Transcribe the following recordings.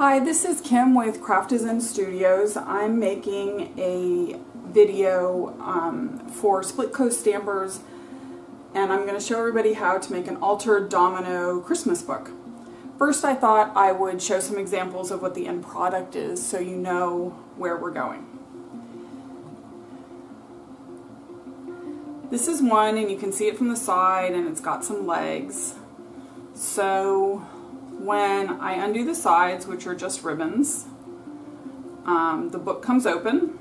Hi, this is Kim with Craftizen Studios. I'm making a video um, for Splitcoaststampers and I'm going to show everybody how to make an altered domino Christmas book. First I thought I would show some examples of what the end product is so you know where we're going. This is one and you can see it from the side and it's got some legs. So when I undo the sides, which are just ribbons, um, the book comes open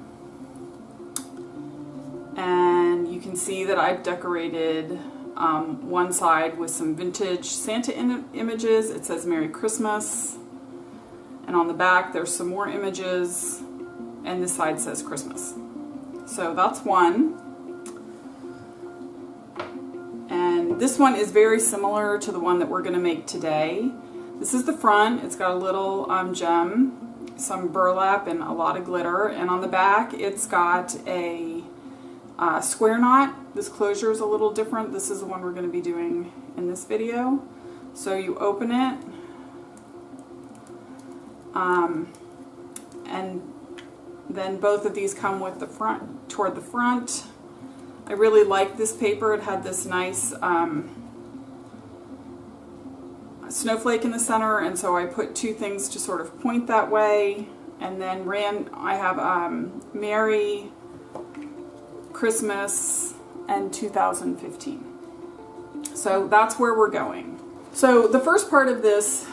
and you can see that I've decorated um, one side with some vintage Santa images. It says Merry Christmas and on the back there's some more images and this side says Christmas. So that's one. And this one is very similar to the one that we're going to make today. This is the front. It's got a little um, gem, some burlap, and a lot of glitter. And on the back, it's got a uh, square knot. This closure is a little different. This is the one we're going to be doing in this video. So you open it, um, and then both of these come with the front toward the front. I really like this paper. It had this nice um, snowflake in the center and so I put two things to sort of point that way. And then ran I have um, Merry Christmas and 2015 so that's where we're going. So the first part of this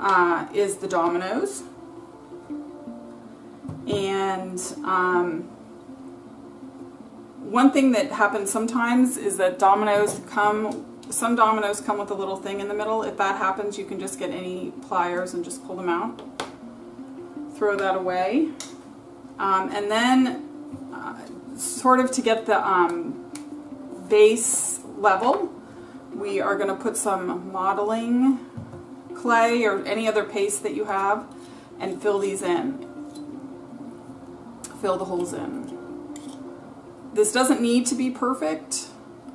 uh, is the dominoes. And um, one thing that happens sometimes is that dominoes come some dominoes come with a little thing in the middle. If that happens, you can just get any pliers and just pull them out. Throw that away. Um, and then, uh, sort of to get the um, base level, we are going to put some modeling clay or any other paste that you have and fill these in. Fill the holes in. This doesn't need to be perfect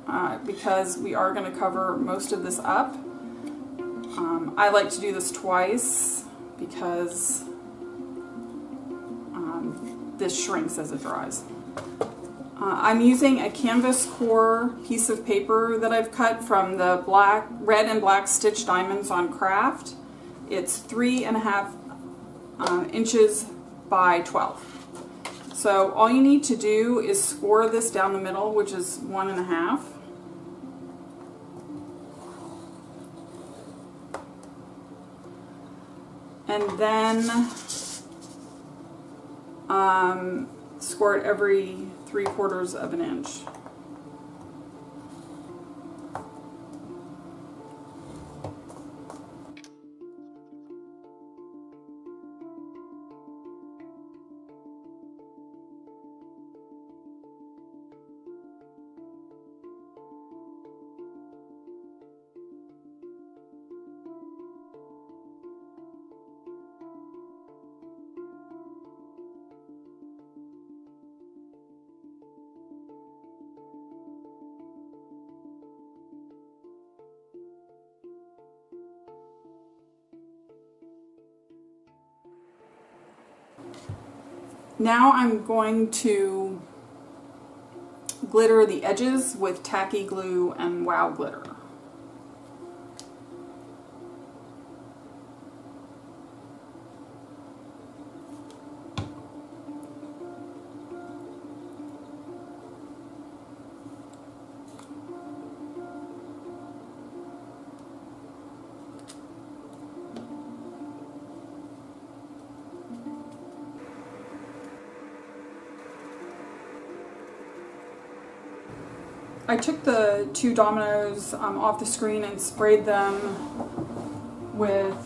uh, because we are going to cover most of this up. Um, I like to do this twice because um, this shrinks as it dries. Uh, I'm using a Canvas Corp piece of paper that I've cut from the black, red and black stitch diamonds on craft. It's three and a half uh, inches by 12. So all you need to do is score this down the middle, which is one and a half. And then um, score it every three quarters of an inch. Now I'm going to glitter the edges with tacky glue and wow glitter. I took the two dominoes um, off the screen and sprayed them with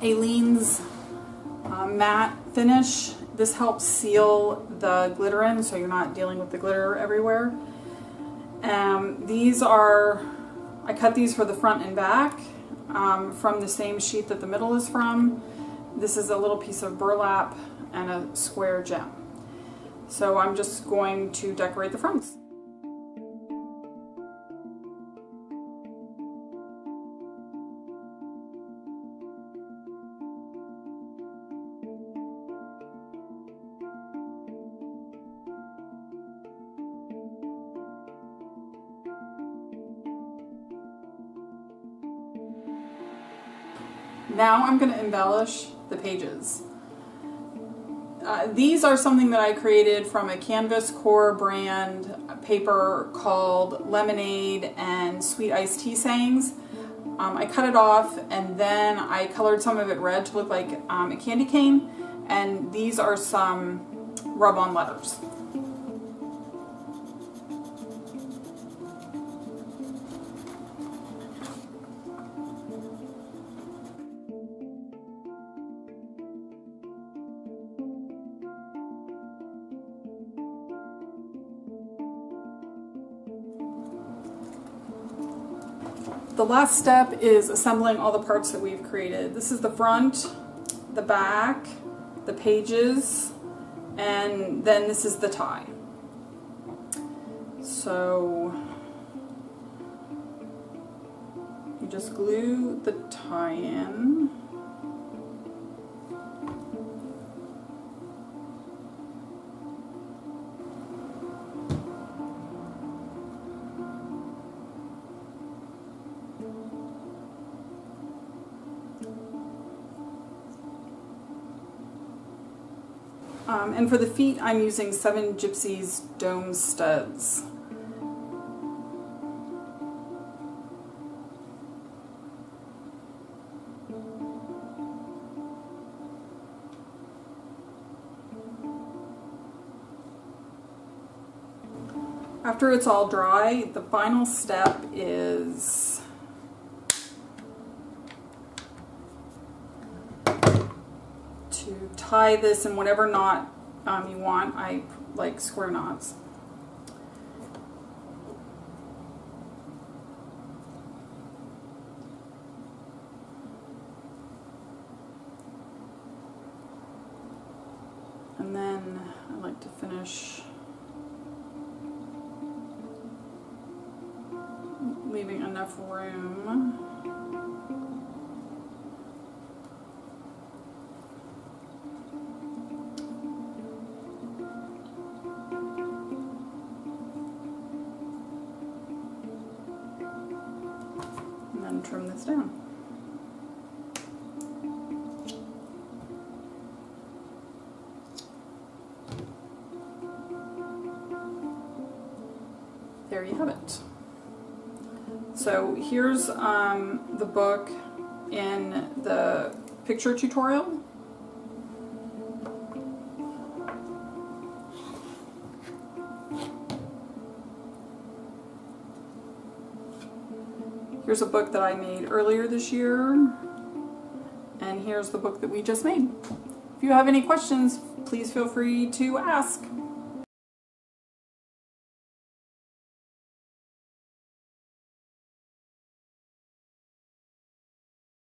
Aleene's uh, matte finish. This helps seal the glitter in so you're not dealing with the glitter everywhere. Um, these are, I cut these for the front and back um, from the same sheet that the middle is from. This is a little piece of burlap and a square gem. So I'm just going to decorate the fronts. Now I'm going to embellish the pages. Uh, these are something that I created from a Canvas Corp brand paper called Lemonade and Sweet Iced Tea Sayings. Um, I cut it off and then I colored some of it red to look like um, a candy cane and these are some rub-on letters. The last step is assembling all the parts that we've created. This is the front, the back, the pages, and then this is the tie. So you just glue the tie in. Um, and for the feet, I'm using Seven Gypsies Dome Studs. After it's all dry, the final step is to tie this in whatever knot um, you want. I like square knots. And then I like to finish leaving enough room. Trim this down. There you have it. So here's um, the book in the picture tutorial. Here's a book that I made earlier this year. And here's the book that we just made. If you have any questions, please feel free to ask.